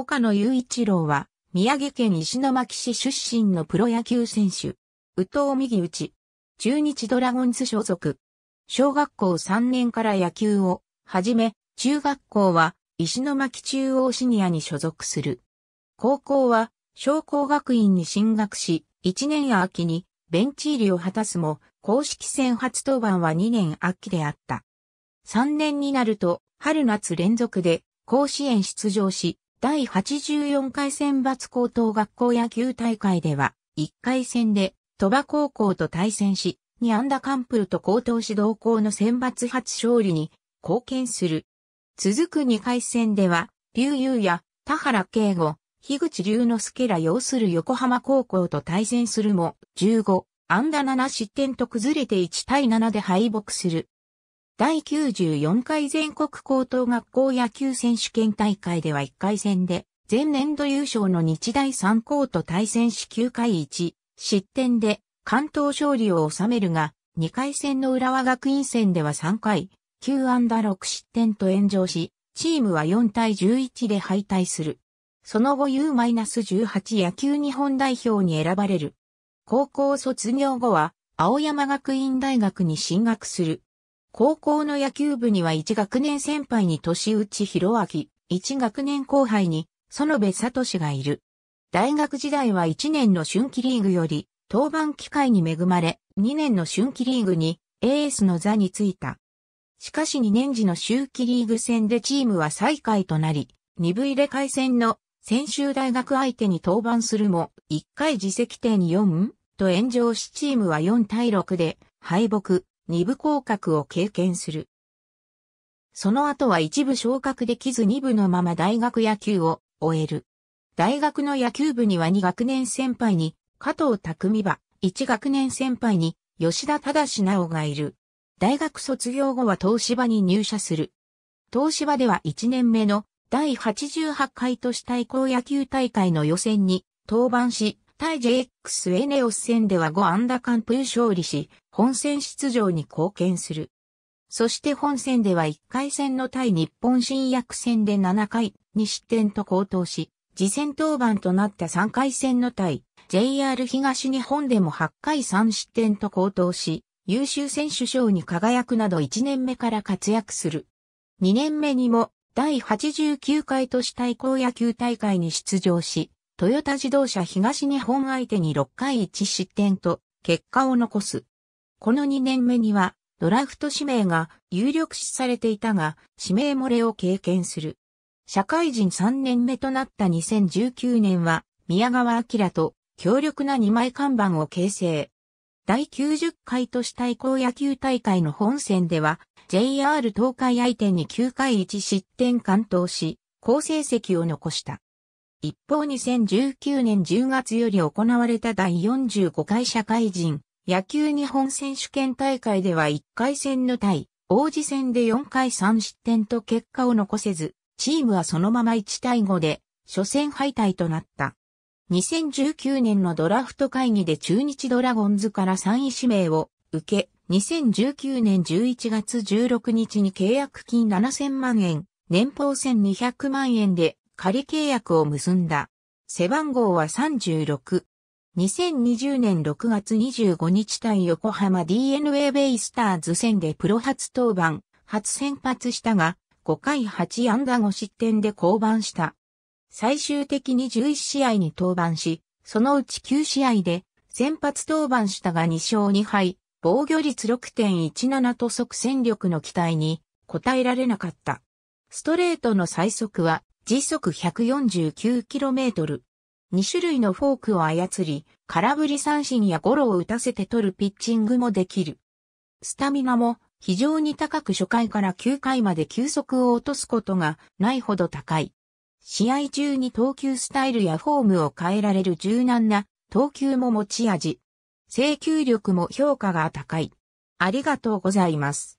岡野雄一郎は、宮城県石巻市出身のプロ野球選手。宇藤右打ち。中日ドラゴンズ所属。小学校3年から野球を始め、中学校は石巻中央シニアに所属する。高校は商工学院に進学し、1年秋にベンチ入りを果たすも、公式戦初登板は2年秋であった。3年になると、春夏連続で甲子園出場し、第84回選抜高等学校野球大会では、1回戦で鳥羽高校と対戦し、ニアンダカンプルと高等指導校の選抜初勝利に貢献する。続く2回戦では、竜優や田原慶吾、樋口龍之介ら要する横浜高校と対戦するも、15、安打7失点と崩れて1対7で敗北する。第94回全国高等学校野球選手権大会では1回戦で、前年度優勝の日大三高と対戦し9回1、失点で関東勝利を収めるが、2回戦の浦和学院戦では3回、9安打6失点と炎上し、チームは4対11で敗退する。その後 U-18 野球日本代表に選ばれる。高校卒業後は、青山学院大学に進学する。高校の野球部には1学年先輩に年内博明、1学年後輩に園部聡がいる。大学時代は1年の春季リーグより登板機会に恵まれ、2年の春季リーグにエースの座についた。しかし2年時の秋季リーグ戦でチームは最下位となり、2部入れ替え戦の専修大学相手に登板するも、1回自責点4と炎上しチームは4対6で敗北。二部降格を経験する。その後は一部昇格できず二部のまま大学野球を終える。大学の野球部には2学年先輩に加藤匠馬、1学年先輩に吉田忠直がいる。大学卒業後は東芝に入社する。東芝では1年目の第88回都市対抗野球大会の予選に登板し、対 JX エネオス戦では5安打完封勝利し、本戦出場に貢献する。そして本戦では1回戦の対日本新薬戦で7回に失点と高騰し、次戦登板となった3回戦の対 JR 東日本でも8回3失点と高騰し、優秀選手賞に輝くなど1年目から活躍する。2年目にも第89回都市対抗野球大会に出場し、トヨタ自動車東日本相手に6回1失点と結果を残す。この2年目にはドラフト指名が有力視されていたが指名漏れを経験する。社会人3年目となった2019年は宮川明と強力な2枚看板を形成。第90回都市対抗野球大会の本戦では JR 東海相手に9回1失点完投し、好成績を残した。一方2019年10月より行われた第45回社会人野球日本選手権大会では1回戦の対王子戦で4回3失点と結果を残せず、チームはそのまま1対5で初戦敗退となった。2019年のドラフト会議で中日ドラゴンズから3位指名を受け、2019年11月16日に契約金7000万円、年俸1200万円で仮契約を結んだ。背番号は36。2020年6月25日対横浜 DNA ベイスターズ戦でプロ初登板、初先発したが、5回8安打5失点で降板した。最終的に11試合に登板し、そのうち9試合で先発登板したが2勝2敗、防御率6.17と即戦力の期待に応えられなかった。ストレートの最速は時速 149km。2種類のフォークを操り、空振り三振やゴロを打たせて取るピッチングもできる。スタミナも非常に高く初回から9回まで球速を落とすことがないほど高い。試合中に投球スタイルやフォームを変えられる柔軟な投球も持ち味。制球力も評価が高い。ありがとうございます。